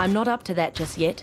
I'm not up to that just yet.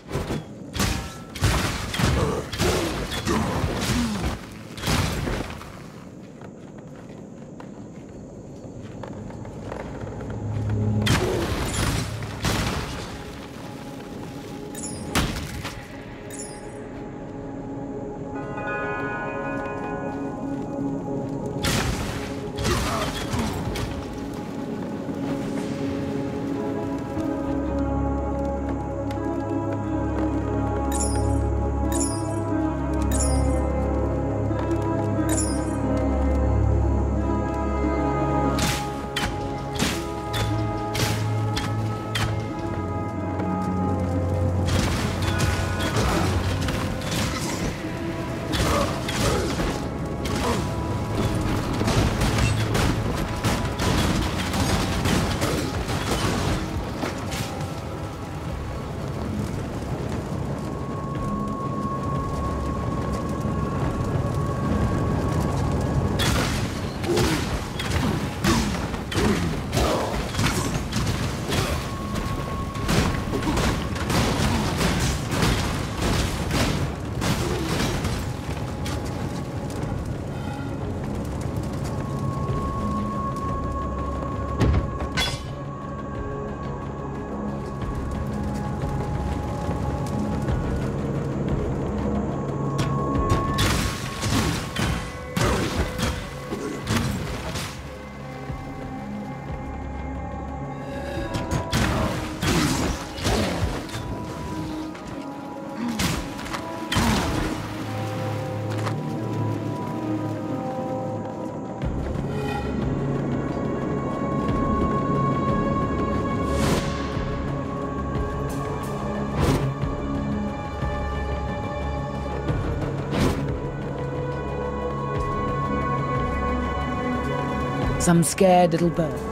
Some scared little bird.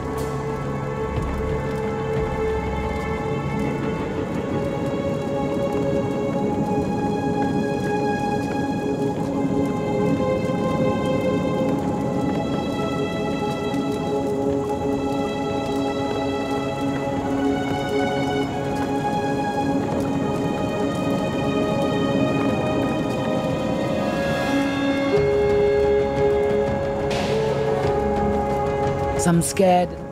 Some scared.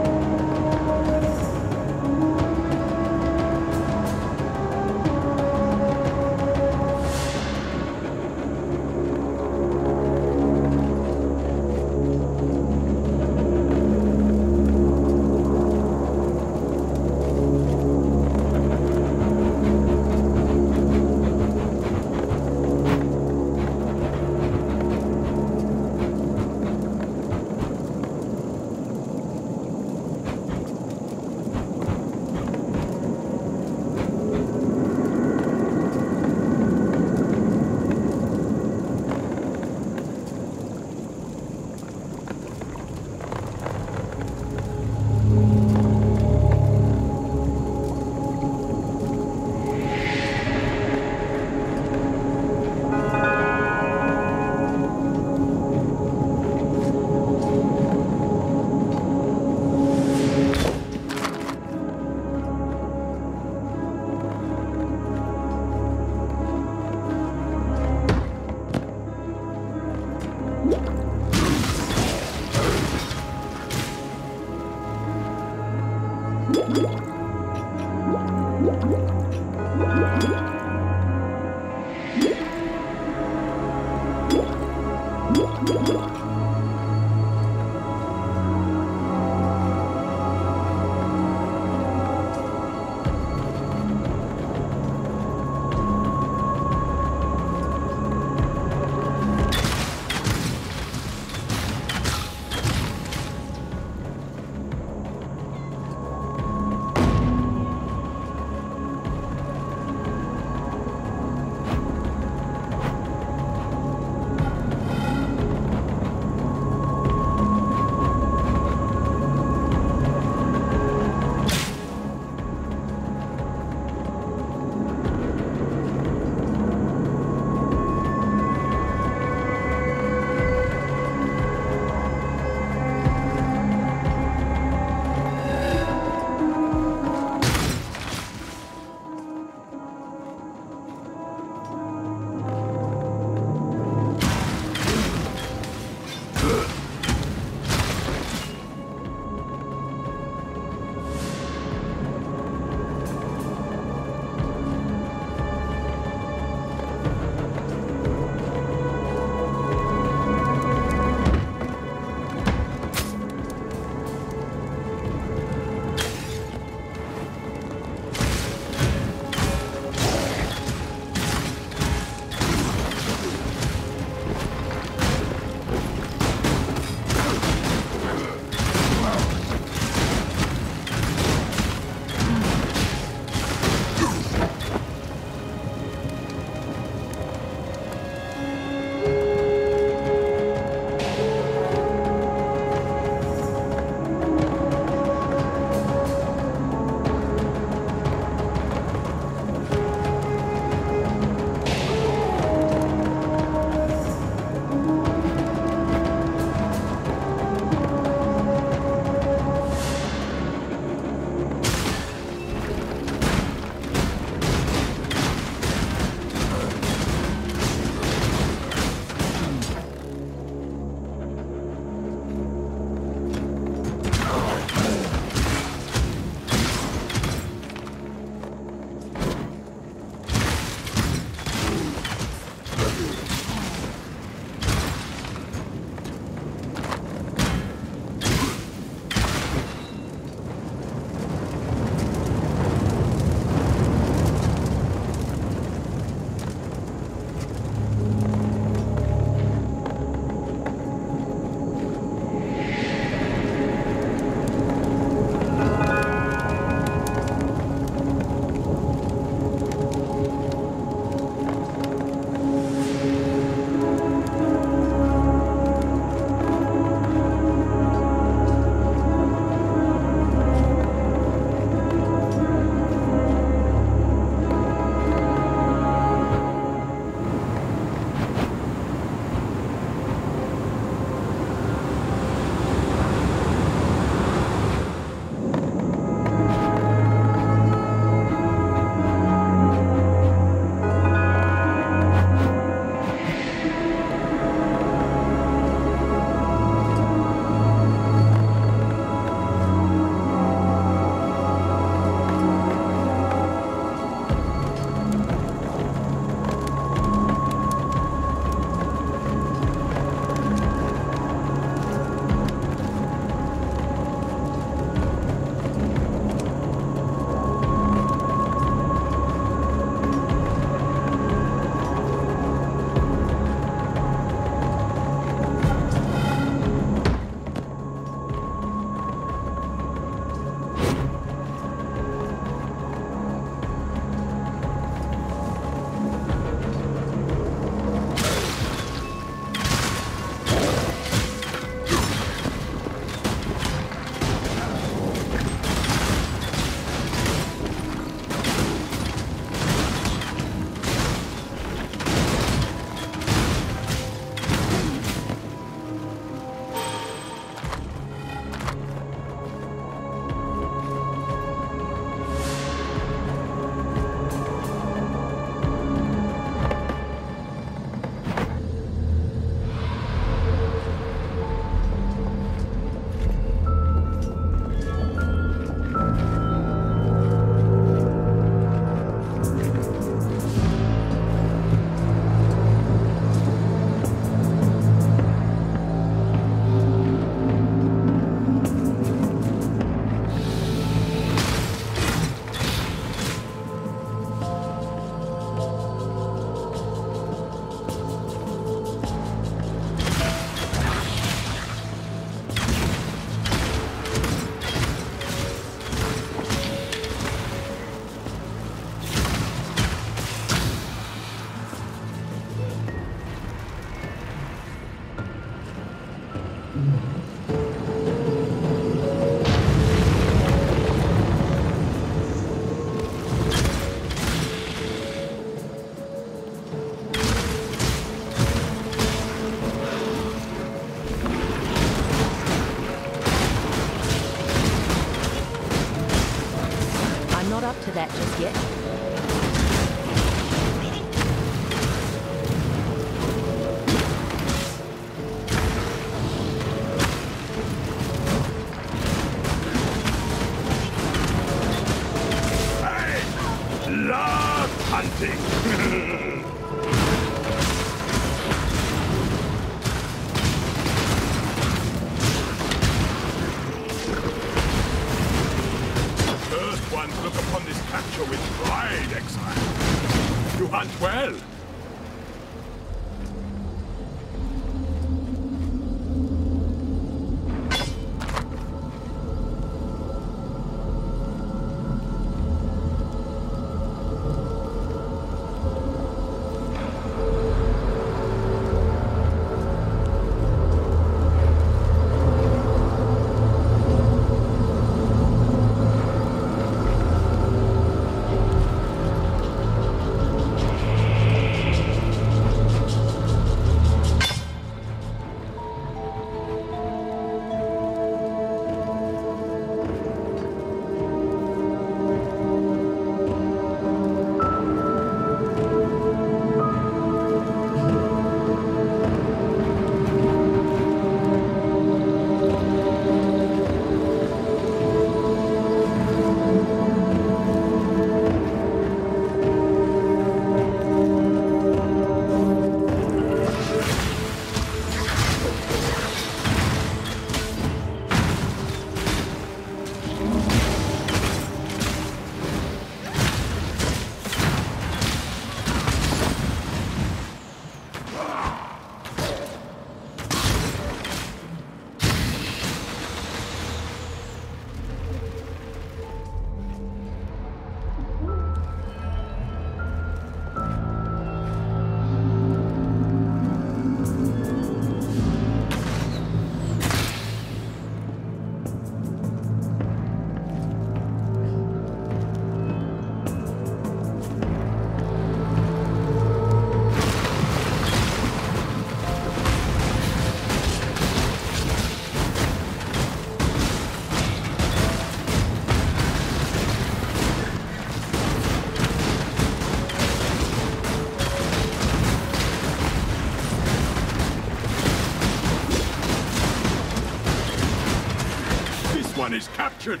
captured.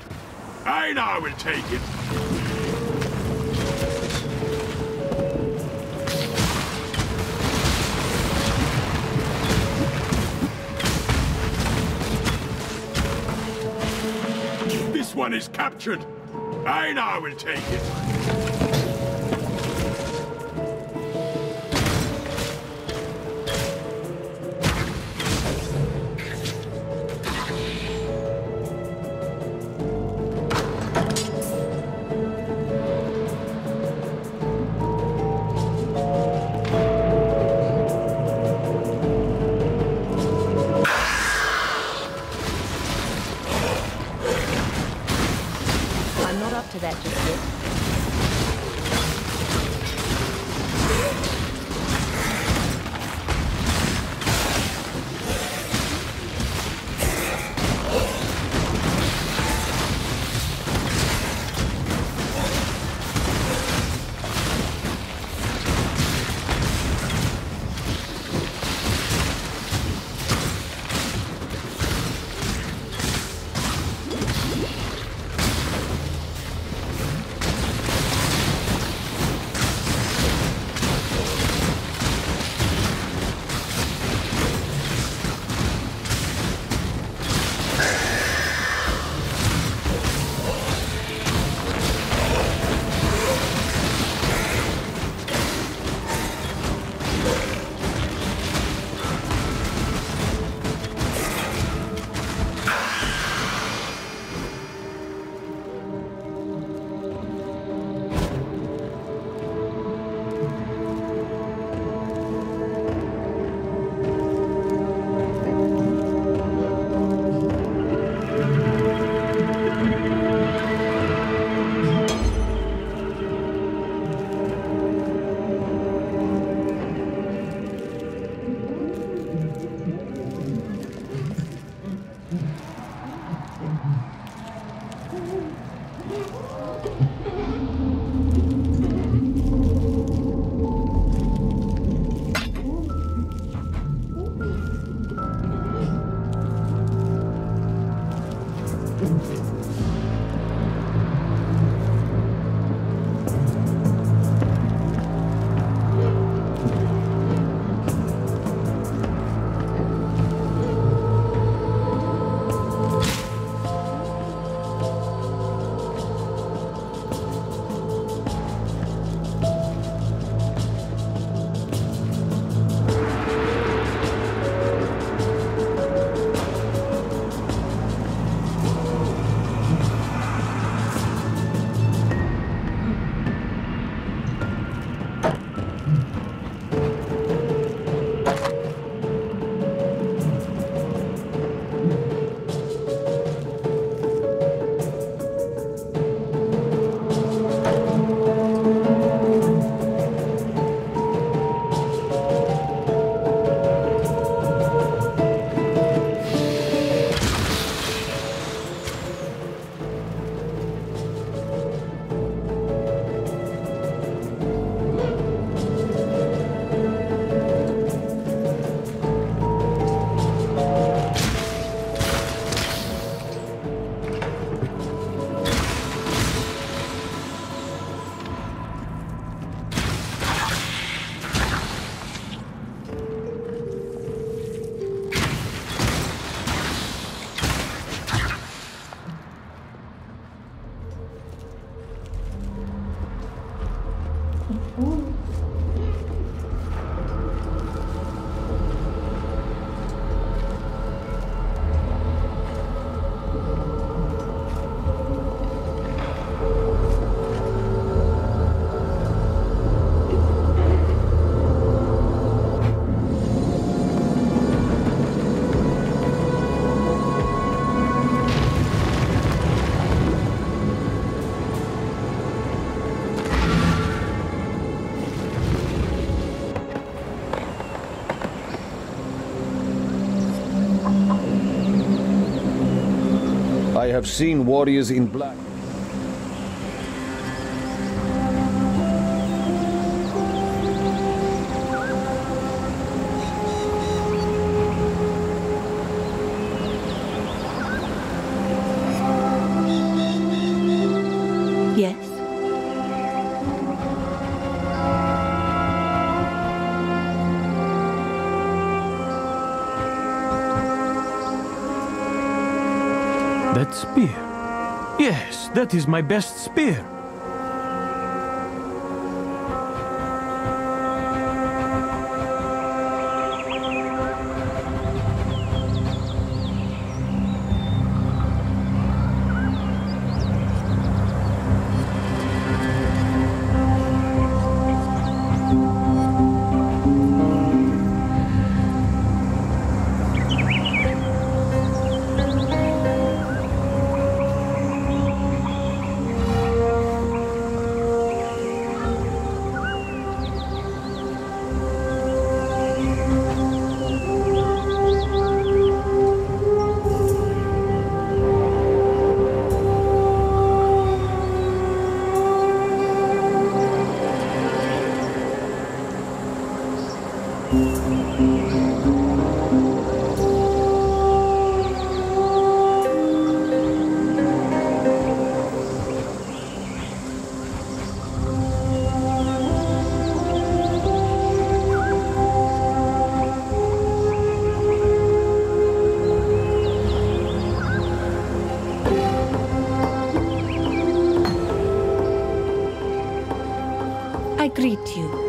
I will take it. This one is captured. Einhar will take it. Have seen warriors in black. That is my best spear. I greet you.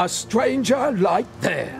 A stranger like there.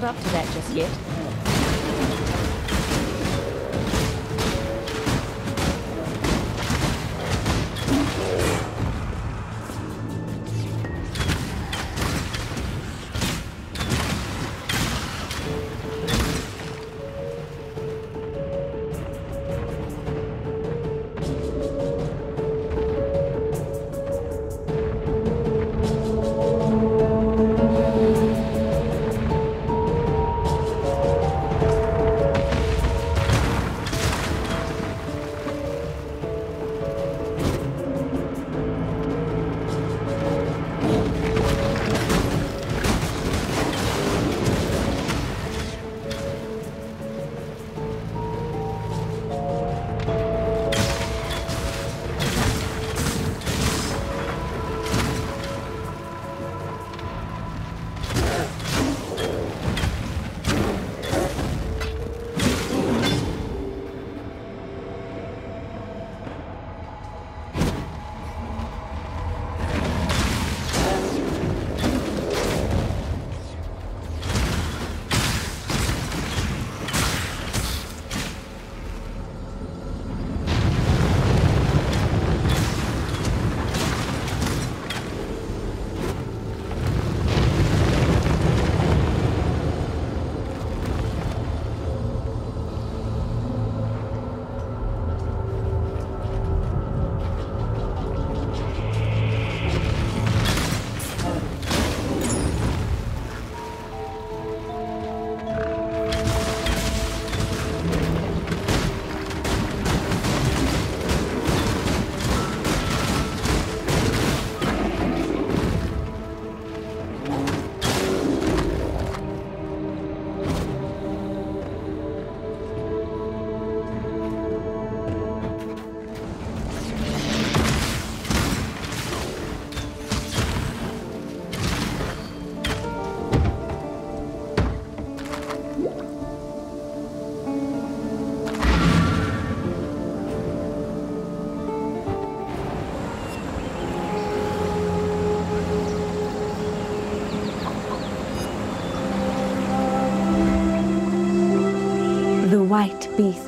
Not up to that just yet. White beast